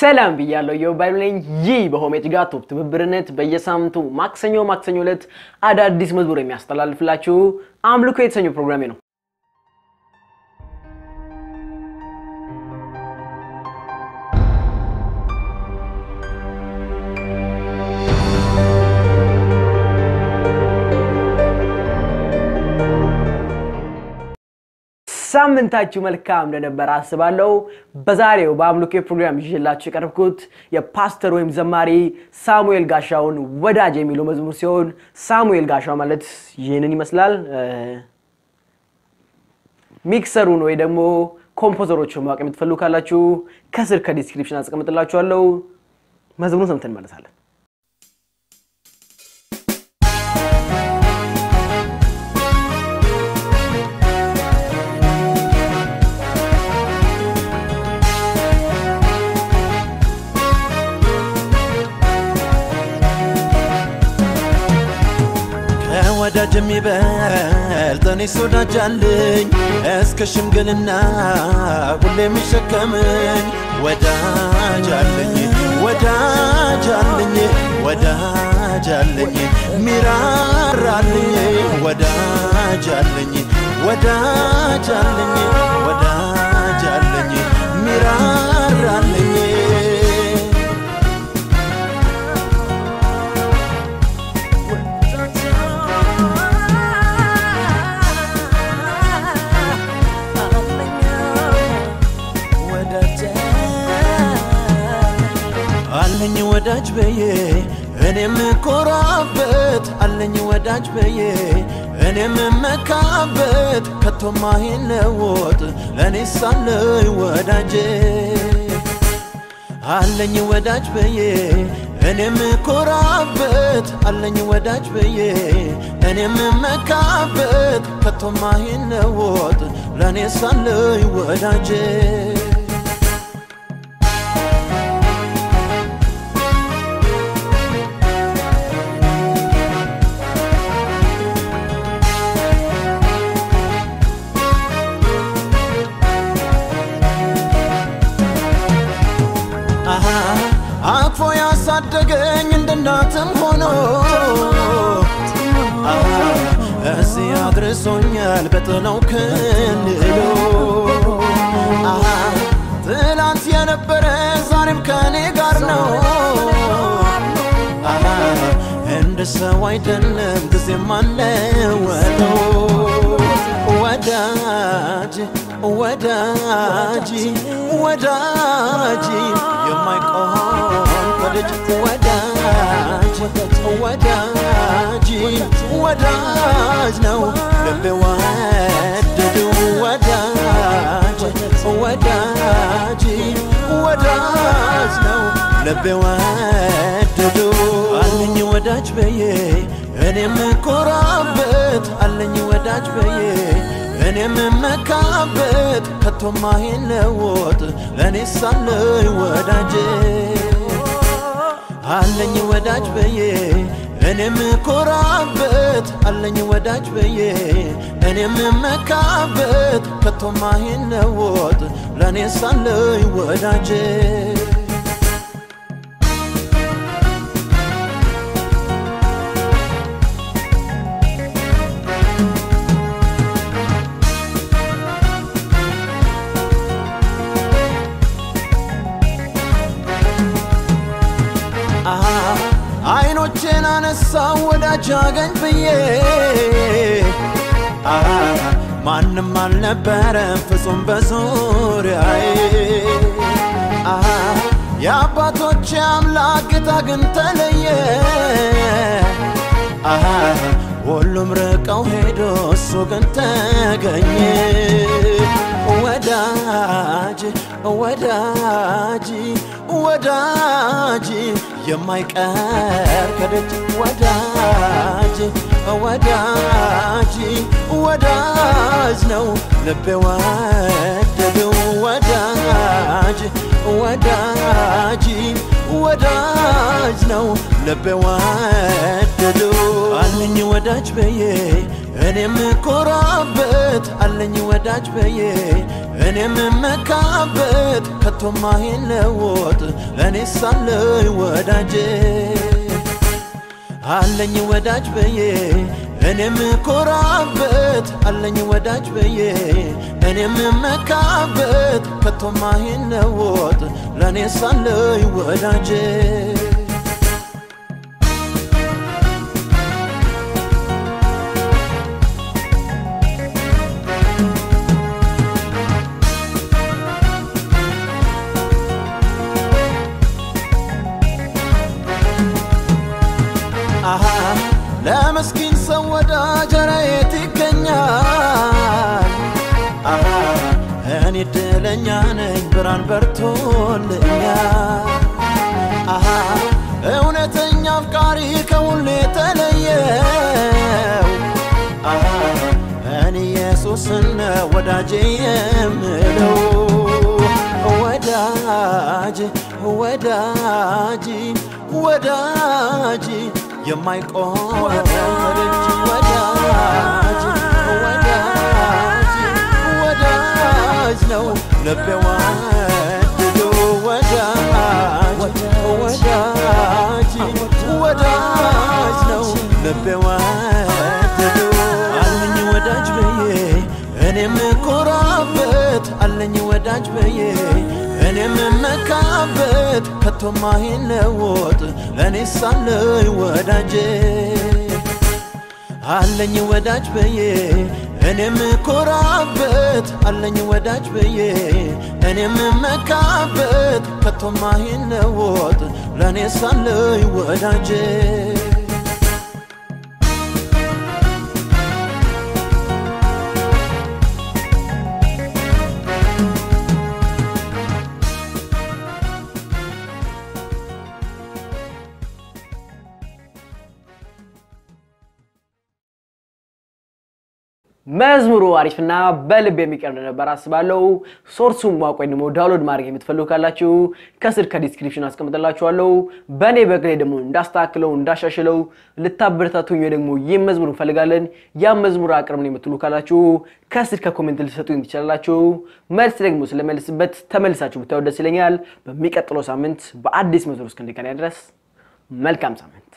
ሰላም ብያለሁ። የባይሉ ነኝ። ይህ በሆሜት ጋር ቶፕ ትብብርነት በየሳምንቱ ማክሰኞ ማክሰኞ ዕለት አዳዲስ መዝሙር የሚያስተላልፍላችሁ አምልኮ የተሰኘው ፕሮግራሜ ነው። ሳምንታችሁ መልካም እንደነበረ አስባለሁ። በዛሬው በአምልኮ ፕሮግራም ይዤላችሁ የቀረብኩት የፓስተር ወይም ዘማሪ ሳሙኤል ጋሻውን ወዳጅ የሚለው መዝሙር ሲሆን ሳሙኤል ጋሻው ማለት ይህንን ይመስላል። mixer ኡን ወይ ደግሞ composer ኦቹን ማወቅ የምትፈልጉ ካላችሁ ከስር ከ description አስቀምጥላችኋለሁ። መዝሙሩን ሰምተን እንመለሳለን። ወዳጅ የሚበልጥ እኔስ ወዳጅ አለኝ እስከ ሽምግልና ሁሌ የሚሸከመኝ ወዳጅ አለኝ ወዳጅ አለኝ ወዳጅ አለኝ ሚራራልኝ ወዳጅ አለኝ ወዳጅ አለኝ ወዳጅ አለኝ ሚራራልኝ አለኝ ወዳጅ በዬ እኔም ኮራበት አለኝ ወዳጅ በዬ እኔም መካበት ከቶማ ይለወጥ ለእኔ ሳለኝ ወዳጄ። አለኝ ወዳጅ በዬ እኔም ኮራበት አለኝ ወዳጅ በዬ እኔም መካበት ከቶማ ይለወጥ ለእኔ ሳለኝ ወዳጄ አቅፎ ያሳደገኝ እንደ ሆኖ እዚህ አድርሶኛል በጥለው ክልሎ ትላንት የነበረ ዛሬም ከኔ ጋር ነው። እንደ ሰው አይደለም ጊዜም አለወጠው ወዳጅ ወዳጅ ወዳጅ የማይቆም ወደጅ ወዳጅ ወዳጅ ወዳጅ ነው ልቤ ወደዱ ወዳጅ ወዳጅ ወዳጅ ነው ልቤ ወደዱ አለኝ ወዳጅ በዬ እኔም ኮራበት አለኝ ወዳጅ በዬ እኔም መካበት ከቶማ ይለወጥ ለእኔ ሳለኝ ወዳጄ አለኝ ወዳጅ በዬ እኔም ኮራበት አለኝ ወዳጅ በዬ እኔም መካበት ከቶማ ይለወጥ ለእኔ ሳለኝ ወዳጄ አይኖቼን አነሳው ወዳጅ አገኝ ብዬ። ማንም አልነበረም ፍጹም በዙሪያዬ። የአባቶቼ አምላክ ጌታ ግን ተለየ። ሁሉም ርቀው ሄዶ እሱ ግን ተገኘ። ወዳጅ ወዳጅ ወዳጅ የማይቀር ከደጅ ወዳጅ ወዳጅ ወዳጅ ነው። ልቤ ወደደው ወዳጅ ወዳጅ ወዳጅ ነው። ልቤ ወደደው አለኝ ወዳጅ በዬ እኔም ኮራበት አለኝ ወዳጅ በዬ። እኔም መካበት ከቶም አይለወጥ እኔ ሳለኝ ወዳጄ። አለኝ ወዳጅ በዬ። እኔም ኮራበት አለኝ ወዳጅ በዬ። እኔም መካበት ከቶም አይለወጥ ለእኔ ሳለኝ ወዳጄ ለመስኪን ሰው ወዳጅ ኧረ የት ይገኛል? እኔ እድለኛ ነኝ ብርሃን በርቶልኛል። እውነተኛ አፍቃሪ ከሁሉ የተለየው እኔ ኢየሱስን ወዳጄ የምለው ወዳጅ ወዳጅ ወዳጅ ወዳጅ ወዳጅ ወዳጅ ነው ልቤ ከቶም አይለወጥ እኔ ሳለኝ ወዳጄ አለኝ ወዳጅ በዬ እኔም ኮራበት አለኝ ወዳጅ በዬ እኔም መካበት ከቶም አይለወጥ ለእኔ ሳለኝ ወዳጄ መዝሙሩ አሪፍና በልብ የሚቀር እንደነበር አስባለሁ። source ኡን ማወቅ ወይም ደግሞ download ማድረግ የምትፈልጉ ካላችሁ ከስር ከ description አስቀምጥላችኋለሁ። በእኔ በግሌ ደግሞ እንዳስተካክለው እንዳሻሽለው ልታበረታቱኝ ወይ ደግሞ ይህ መዝሙር እንፈልጋለን ያም መዝሙር አቅርብን የምትሉ ካላችሁ ከስር ከ comment ልሰጡኝ ትችላላችሁ። መልስ ደግሞ ስለመልስበት ተመልሳችሁ ብታዩ ደስ ይለኛል። በሚቀጥለው ሳምንት በአዲስ መዝሙር እስክንገናኝ ድረስ መልካም ሳምንት